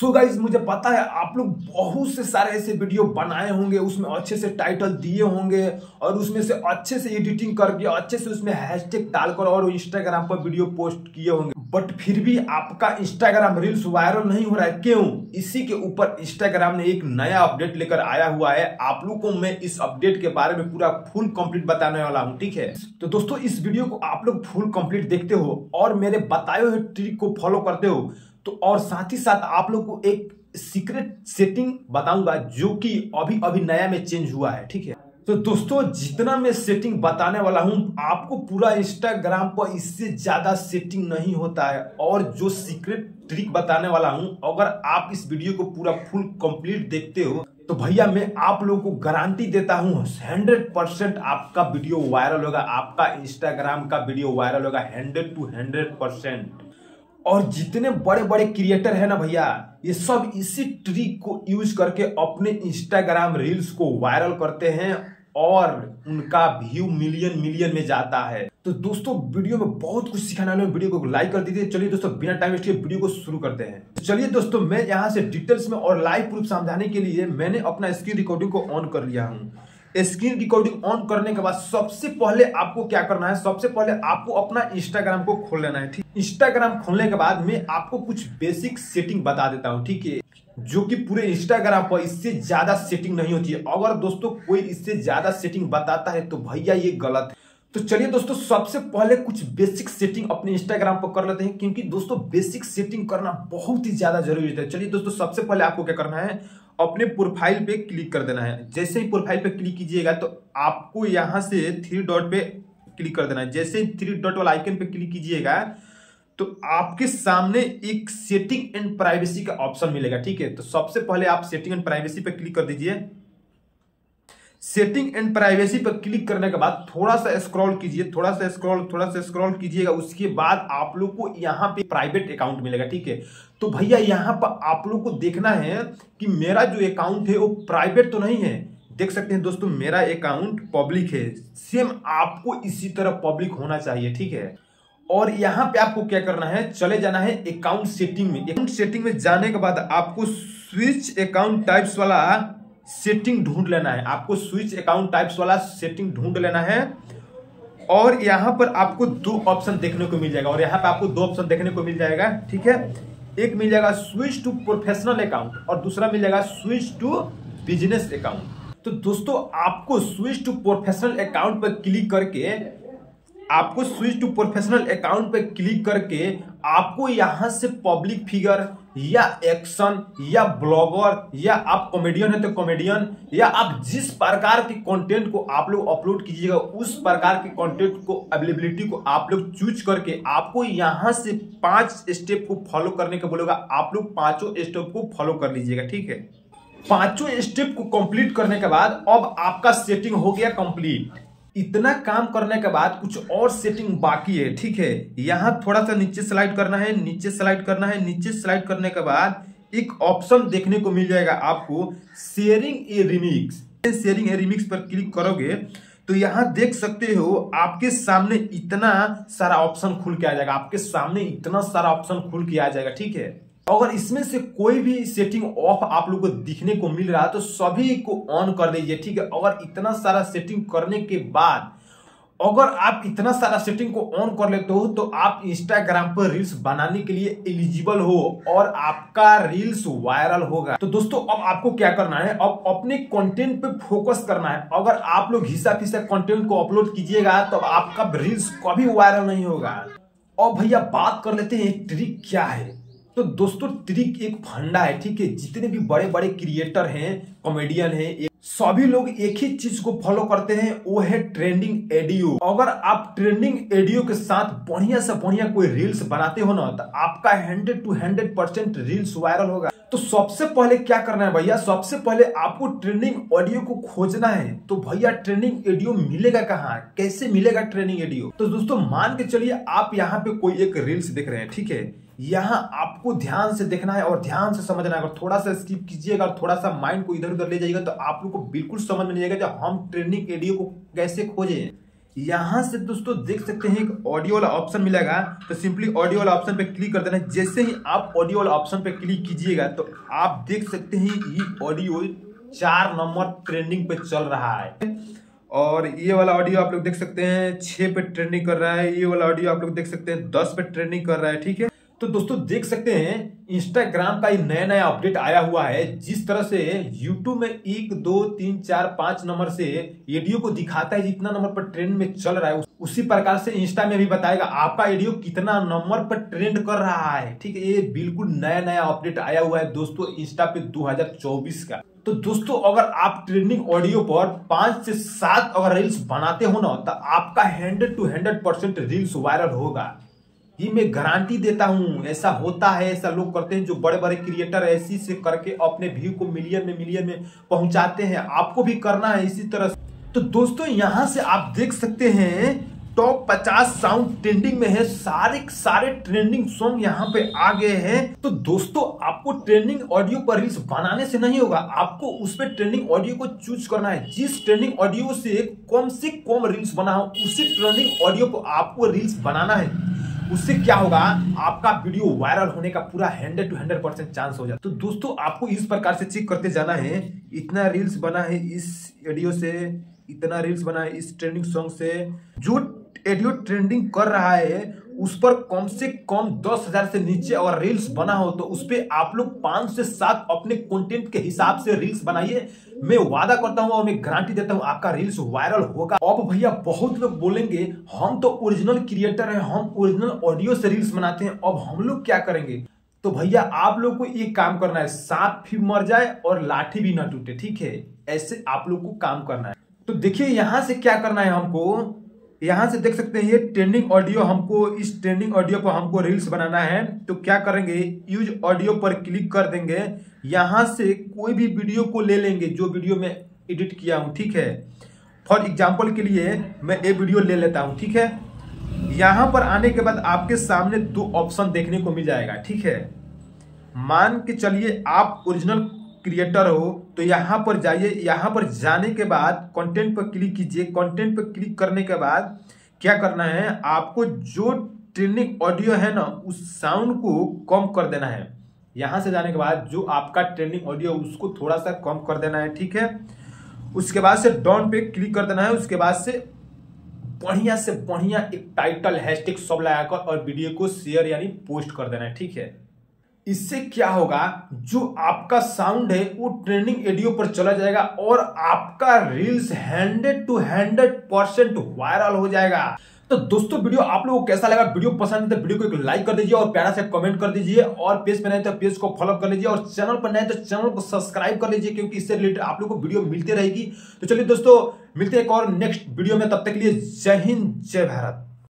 सो so guys मुझे पता है आप लोग बहुत से सारे ऐसे वीडियो बनाए होंगे, उसमें अच्छे से टाइटल दिए होंगे और उसमें से अच्छे से एडिटिंग करके, अच्छे से उसमें हैशटैग डालकर और इंस्टाग्राम पर वीडियो पोस्ट किए होंगे। बट फिर भी आपका इंस्टाग्राम रील्स वायरल नहीं हो रहा है। क्यों? इसी के ऊपर इंस्टाग्राम ने एक नया अपडेट लेकर आया हुआ है। आप लोग को मैं इस अपडेट के बारे में पूरा फुल कंप्लीट बताने वाला हूँ, ठीक है? तो दोस्तों, इस वीडियो को आप लोग फुल कंप्लीट देखते हो और मेरे बताए हुए ट्रिक को फॉलो करते हो। तो और साथ ही साथ आप लोग को एक सीक्रेट सेटिंग बताऊँगा जो कि अभी अभी नया में चेंज हुआ है, ठीक है? तो दोस्तों, जितना मैं सेटिंग बताने वाला हूँ, आपको पूरा इंस्टाग्राम पर इससे ज़्यादा सेटिंग नहीं होता है। और जो सीक्रेट ट्रिक बताने वाला हूँ, अगर आप इस वीडियो को पूरा फुल कंप्लीट देखते हो तो भैया मैं आप लोगों को गारंटी देता हूँ हंड्रेड परसेंट आपका वीडियो वायरल होगा, आपका इंस्टाग्राम का वीडियो वायरल होगा हंड्रेड टू हंड्रेड परसेंट और जितने बड़े बड़े क्रिएटर है ना भैया, ये सब इसी ट्रिक को यूज़ करके अपने इंस्टाग्राम रील्स को वायरल करते हैं और उनका व्यू मिलियन मिलियन में जाता है। तो दोस्तों, वीडियो में बहुत कुछ सिखाने वाले वीडियो को लाइक कर दीजिए। चलिए दोस्तों, बिना टाइम वेस्ट वीडियो को शुरू करते हैं। चलिए दोस्तों, मैं यहाँ से डिटेल्स में और लाइव प्रूफ समझाने के लिए मैंने अपना स्क्रीन रिकॉर्डिंग को ऑन कर लिया हूँ। स्क्रीन रिकॉर्डिंग ऑन करने के बाद सबसे पहले आपको क्या करना है, सबसे पहले आपको अपना इंस्टाग्राम को खोल लेना है, ठीक? इंस्टाग्राम खोलने के बाद मैं आपको कुछ बेसिक सेटिंग बता देता हूँ, ठीक है? जो कि पूरे इंस्टाग्राम पर इससे ज़्यादा सेटिंग नहीं होती है। अगर दोस्तों कोई इससे ज़्यादा सेटिंग बताता है तो भैया ये गलत है। तो चलिए दोस्तों, सबसे पहले कुछ बेसिक सेटिंग अपने इंस्टाग्राम पर कर लेते हैं, क्योंकि दोस्तों बेसिक सेटिंग करना बहुत ही ज़्यादा ज़रूरी है। चलिए दोस्तों, सबसे पहले आपको क्या करना है अपने प्रोफ़ाइल पे क्लिक कर देना है। जैसे ही प्रोफ़ाइल पे क्लिक कीजिएगा तो आपको यहाँ से थ्री डॉट पे क्लिक कर देना है। जैसे ही थ्री डॉट वाला आइकन पे क्लिक कीजिएगा तो आपके सामने एक सेटिंग एंड प्राइवेसी का ऑप्शन मिलेगा, ठीक है? तो सबसे पहले आप सेटिंग एंड प्राइवेसी पे क्लिक कर दीजिए। सेटिंग एंड प्राइवेसी पर क्लिक करने के बाद थोड़ा सा स्क्रॉल कीजिए, थोड़ा सा स्क्रॉल, थोड़ा सा स्क्रॉल कीजिएगा। उसके बाद आप लोग को यहाँ पे प्राइवेट अकाउंट मिलेगा, ठीक है? तो भैया, यहाँ पर आप लोग को देखना है कि मेरा जो अकाउंट है वो प्राइवेट तो नहीं है। देख सकते हैं दोस्तों, मेरा अकाउंट पब्लिक है। सेम आपको इसी तरह पब्लिक होना चाहिए, ठीक है? और यहाँ पे आपको क्या करना है? चले जाना है अकाउंट सेटिंग में। अकाउंट सेटिंग में जाने के बाद आपको स्विच अकाउंट टाइप्स वाला सेटिंग ढूंढ लेना है। आपको स्विच अकाउंट टाइप्स वाला सेटिंग ढूंढ लेना है। और यहाँ पर आपको दो ऑप्शन देखने को मिल जाएगा। और यहाँ पर आपको दो ऑप्शन देखने को मिल जाएगा, ठीक है? एक मिल जाएगा स्विच टू प्रोफेशनल अकाउंट और दूसरा मिल जाएगा स्विच टू बिज़नेस अकाउंट तो दोस्तों, आपको स्विच टू प्रोफेशनल अकाउंट पर क्लिक करके, आपको स्विच टू प्रोफेशनल अकाउंट पर क्लिक करके आपको यहाँ से पब्लिक फिगर या एक्शन, या ब्लॉगर, या आप कॉमेडियन है तो कॉमेडियन या आप जिस प्रकार के कंटेंट को आप लोग अपलोड कीजिएगा, उस प्रकार के कंटेंट को अवेलेबिलिटी को आप लोग चूज़ करके आपको यहाँ से पाँच स्टेप को फॉलो करने का बोलेगा। आप लोग पाँचों स्टेप को फॉलो कर लीजिएगा, ठीक है? पाँचों स्टेप को कंप्लीट करने के बाद अब आपका सेटिंग हो गया कंप्लीट इतना काम करने के बाद कुछ और सेटिंग बाकी है, ठीक है? यहाँ थोड़ा सा नीचे स्लाइड करना है, नीचे स्लाइड करना है, नीचे स्लाइड करने के बाद एक ऑप्शन देखने को मिल जाएगा आपको sharing a remix sharing a remix पर क्लिक करोगे तो यहाँ देख सकते हो आपके सामने इतना सारा ऑप्शन खुल के आ जाएगा, आपके सामने इतना सारा ऑप्शन खुल के आ जाएगा, ठीक है? अगर इसमें से कोई भी सेटिंग ऑफ़ आप लोग को दिखने को मिल रहा है तो सभी को ऑन कर दीजिए, ठीक है? अगर इतना सारा सेटिंग करने के बाद अगर आप इतना सारा सेटिंग को ऑन कर लेते हो तो आप इंस्टाग्राम पर रील्स बनाने के लिए एलिजिबल हो और आपका रील्स वायरल होगा। तो दोस्तों, अब आपको क्या करना है? अब अपने कंटेंट पे फोकस करना है। अगर आप लोग हिस्सा फिसा कंटेंट को अपलोड कीजिएगा तो आपका रील्स कभी वायरल नहीं होगा। और भैया बात कर लेते हैं ट्रिक क्या है। तो दोस्तों ट्रिक एक फंडा है, ठीक है? जितने भी बड़े बड़े क्रिएटर हैं कॉमेडियन हैं सभी लोग एक ही चीज़ को फॉलो करते हैं, वो है ट्रेंडिंग एडियो अगर आप ट्रेंडिंग एडियो के साथ बढ़िया से बढ़िया कोई रील्स बनाते हो ना तो आपका hundred to hundred percent reels viral होगा। तो सबसे पहले क्या करना है भैया? सबसे पहले आपको ट्रेंडिंग ऑडियो को खोजना है। तो भैया ट्रेंडिंग एडियो मिलेगा कहाँ? कैसे मिलेगा ट्रेंडिंग एडियो तो दोस्तों, मान के चलिए, आप यहाँ पे कोई एक रील्स देख रहे हैं, ठीक है? यहाँ आपको ध्यान से देखना है और ध्यान से समझना है। अगर थोड़ा सा स्किप कीजिएगा और थोड़ा सा माइंड को इधर उधर ले जाइएगा तो आप लोग को बिल्कुल समझ में नहीं आएगा जब हम ट्रेंडिंग एडियो को कैसे खोजे। यहाँ से दोस्तों देख सकते हैं एक ऑडियो वाला ऑप्शन मिलेगा तो सिंपली ऑडियो वाला ऑप्शन पे क्लिक कर देना जैसे ही आप ऑडियो वाला ऑप्शन पे क्लिक कीजिएगा तो आप देख सकते हैं ये ऑडियो चार नंबर ट्रेंडिंग पे चल रहा है। और ये वाला ऑडियो आप लोग देख सकते हैं, छह पे ट्रेंडिंग कर रहा है, ये वाला ऑडियो आप लोग देख सकते हैं, दस पे ट्रेंडिंग कर रहा है, ठीक है? तो दोस्तों देख सकते हैं इंस्टाग्राम का ये नया नया अपडेट आया हुआ है, जिस तरह से यूट्यूब में एक, दो, तीन, चार, पाँच नंबर से एडियो को दिखाता है, जितना नंबर पर ट्रेंड में चल रहा है, उसी प्रकार से इंस्टा में भी बताएगा, आपका एडियो कितना नंबर पर ट्रेंड कर रहा है। ठीक है, ये बिल्कुल नया नया अपडेट आया हुआ है दोस्तों इंस्टा पे 2024 का। तो दोस्तों अगर आप ट्रेंडिंग ऑडियो पर पाँच से सात अगर रील्स बनाते हो ना तो आपका hundred to hundred percent reels viral होगा। ये मैं गारंटी देता हूँ, ऐसा होता है, ऐसा लोग करते हैं जो बड़े बड़े क्रिएटर ऐसी से करके अपने व्यू को मिलियन में मिलियन में पहुंचाते हैं। आपको भी करना है इसी तरह तो दोस्तों, यहाँ से आप देख सकते हैं टॉप 50 साउंड ट्रेंडिंग में है। सारे सारे ट्रेंडिंग सॉन्ग यहाँ पे आ गए हैं। तो दोस्तों, आपको ट्रेंडिंग ऑडियो पर रील्स बनाने से नहीं होगा। आपको उस पर ट्रेंडिंग ऑडियो को चूज़ करना है। जिस ट्रेंडिंग ऑडियो से कम से कम रील्स बना हो उसी ट्रेंडिंग ऑडियो को आपको रील्स बनाना है। उससे क्या होगा? आपका वीडियो वायरल होने का पूरा hundred to hundred percent chance हो जाए तो दोस्तों, आपको इस प्रकार से चेक करते जाना है। इतना रील्स बना है इस वीडियो से, इतना रील्स बना है इस ट्रेंडिंग सॉन्ग से। जो एडियो ट्रेंडिंग कर रहा है, उस पर कम से कम दस हज़ार से नीचे अगर रील्स बना हो तो उस पर आप लोग पाँच से सात अपने कंटेंट के हिसाब से रील्स बनाइए। मैं वादा करता हूँ और मैं गारंटी देता हूँ, आपका रील्स वायरल होगा। अब भैया, बहुत लोग बोलेंगे, हम तो ओरिजिनल क्रिएटर हैं, हम ओरिजिनल ऑडियो से रील्स बनाते हैं, अब हम लोग क्या करेंगे? तो भैया, आप लोग को एक काम करना है, सांप भी मर जाए और लाठी भी ना टूटे, ठीक है? ऐसे आप लोग को काम करना है। तो देखिए, यहाँ से क्या करना है हमको? यहाँ से देख सकते हैं, ये ट्रेंडिंग ऑडियो हमको, इस ट्रेंडिंग ऑडियो पर हमको रील्स बनाना है। तो क्या करेंगे यूज़ ऑडियो पर क्लिक कर देंगे। यहाँ से कोई भी वीडियो को ले लेंगे, जो वीडियो में एडिट किया हूँ, ठीक है? फॉर एग्ज़ाम्पल के लिए मैं ये वीडियो ले लेता हूँ, ठीक है? यहाँ पर आने के बाद आपके सामने दो ऑप्शन देखने को मिल जाएगा, ठीक है? मान के चलिए, आप ओरिजिनल क्रिएटर हो तो यहाँ पर जाइए। यहाँ पर जाने के बाद कंटेंट पर क्लिक कीजिए। कंटेंट पर क्लिक करने के बाद, क्या करना है? आपको जो ट्रेंडिंग ऑडियो है ना, उस साउंड को कम कर देना है। यहाँ से जाने के बाद, जो आपका ट्रेंडिंग ऑडियो उसको थोड़ा सा कम कर देना है, ठीक है? उसके बाद से डॉन पे क्लिक कर देना है। उसके बाद से बढ़िया से बढ़िया एक टाइटल हैशटैग सब लगाकर और वीडियो को शेयर यानी पोस्ट कर देना है, ठीक है? इससे क्या होगा? जो आपका साउंड है, वो ट्रेंडिंग एडियो पर चला जाएगा और आपका reels hundred to hundred percent viral हो जाएगा। तो दोस्तों, वीडियो आप लोगों को कैसा लगा? वीडियो पसंद है तो वीडियो को एक लाइक कर दीजिए और प्यारा से कमेंट कर दीजिए और पेज पे नहीं तो पेज को फॉलो कर लीजिए और चैनल पर नहीं तो चैनल को सब्सक्राइब कर लीजिए क्योंकि इससे रिलेटेड आप लोग को वीडियो मिलती रहेगी। तो चलिए दोस्तों, मिलते हैं एक और नेक्स्ट वीडियो में। तब तक के लिए जय हिंद, जय भारत।